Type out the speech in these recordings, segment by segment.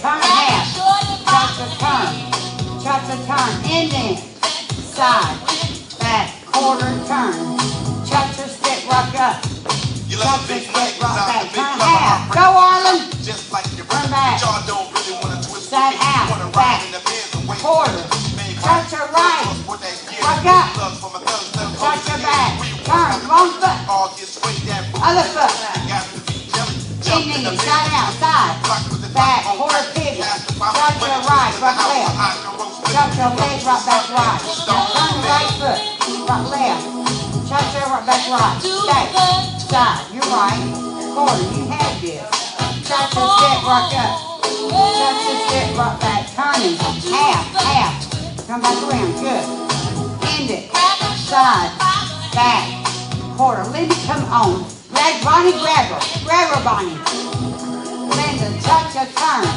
turn half. Cha-cha turn. Cha-cha turn. Indian. Side. Back. Quarter turn. Cha-cha step rock up. You love big step rock back. Turn half. Go Arlen. Just like your Turn back. Y'all don't really wanna twist Side out. Back. in and Quarter. me. Cha-cha right. Rock up. Thugs, Cha-cha back. Turn. want Wrong foot. Other foot. Side. Block with the Back. Quarter pivot. Right. to the Rock house. left. Cha-cha it. leg, rock back right. Now turn the right foot, rock left. Cha-cha, rock back right. Stay. Side, you're right. Quarter, you had this. Cha-cha step, rock up. Cha-cha step, rock back. Turning, half, half. Come back around, good. End it. Side, back, quarter. Lindy, come on. Grab Bonnie, grab her. Grab her, Bonnie. Turn.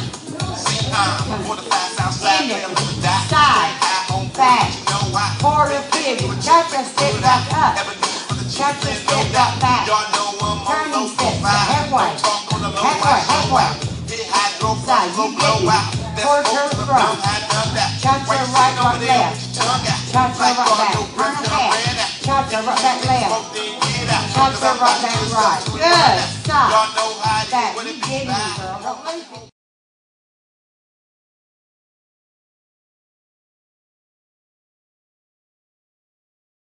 Uh, for the fast outside, End it. Side, back. Quarter pivot. Cha-cha step back up. Cha-cha chicken, step back back. Turning low step. profile. Halfway. Halfway, halfway. Side, you get turn to the front. that. Cha-cha Right right, left. Cha-cha Like right get out. Cha-cha Cause I'm right about to back do right. Good. Stop. Y'all know how it is, Back. what You it me, girl. Don't lose it.